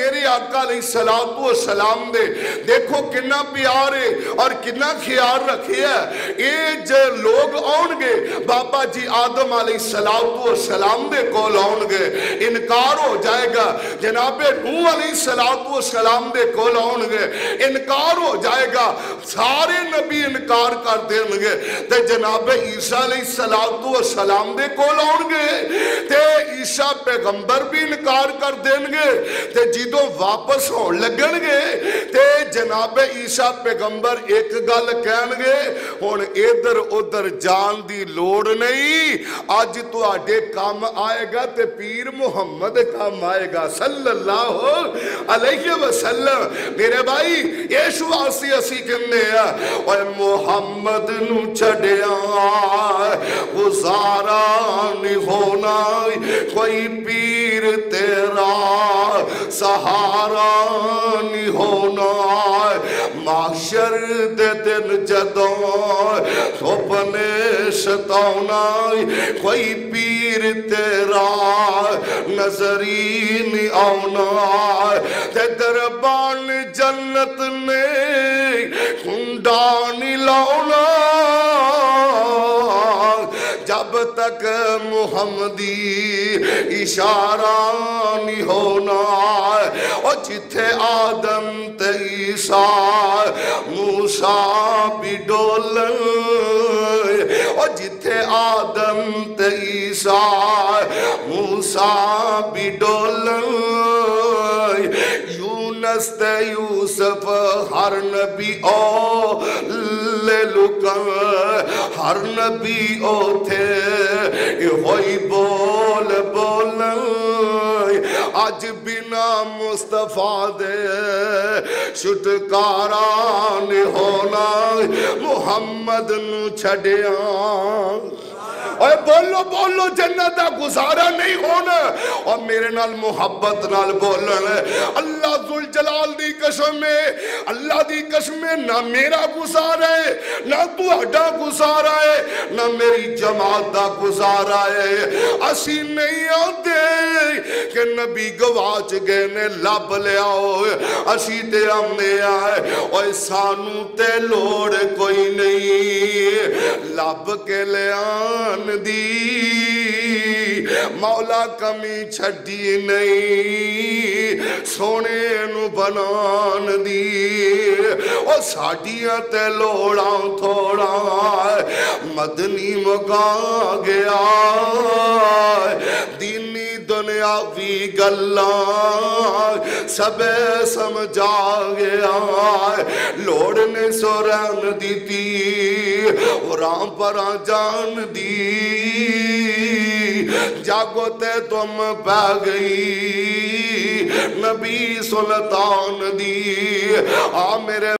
میرے آقا علیہ السلام و سلام دے۔ دیکھو کنا پیارے اور کنا خیال رکھے ہے۔ اے جو لوگ آن گے، بابا جی آدم علیہ السلام و سلام دے، کول آن گے۔ انکار ہو جائے گا۔ جناب نو علیہ السلام و سلام دے، کول آن گے۔ انکار ہو جائے گا۔ سارے نبی انکار کر دیں گے۔ تے جناب عیسیٰ علیہ السلام و سلام دے، کول آن گے۔ تے عیسیٰ پیغمبر بھی انکار کر دیں گے تے جیدوں واپس ہو لگن گے تے جناب عیسیٰ پیغمبر ایک گل کہن گے ہون ادھر ادھر جان دی لوڑ نہیں آج تو آڈے کام آئے گا تے پیر محمد کام آئے گا صلی اللہ علیہ وسلم۔ میرے بھائی یشو آسی اسی کنے ہیں اے محمد نو چھڑیا گزارا نہیں ہونا کوئی پیر تیرا سہارا نہیں ہونا معاشر دے دن جدوں تھوپنے ستاؤنا کوئی پیر تیرا نظری نہیں آؤنا تے دربان جنت نے کنڈانی لاؤنا تک محمدی اشارہ نہیں ہونا اور جتھے آدم تے عیسیٰ، موسیٰ بھی ڈولن اور جتھے آدم تے عیسیٰ، موسیٰ بھی ڈولن یونس تے یوسف، ہر نبی او لے لکن ہر نبی او تھے ہوئی بول بولن۔ آج بنا مصطفیٰ دے، چھٹکاران ہونا، محمد نو چھڑیاں اور بولو بولو، جنت دا گزارا نہیں ہونا۔ اور میرے نال محبت نال بولن، اللہ ذل جلال دی قسم میں اللہ دی قسم میں نہ میرا گزارا ہے، نہ تو ہڈا گزارا ہے، نہ میری جماعت دا گزارا ہے۔ اسی نہیں آتے کہ نبی گواچ گئے نے لب لے آؤ اسی تے ہمیں آئے اور سانو تے لوڑ کوئی نہیں لب کے لے آن دی مولا کمی چھڑی نہیں سونے نو بنان دی او ساڑیاں تے لوڑا تھوڑا مدنی مگا گیا دینی دنیاوی گلاں سمجھا گیا لوڑنے سوران دیتی رام پر جان دی۔ جاگو تے تم پہ گئی، نبی سلطان دی۔ آ میرے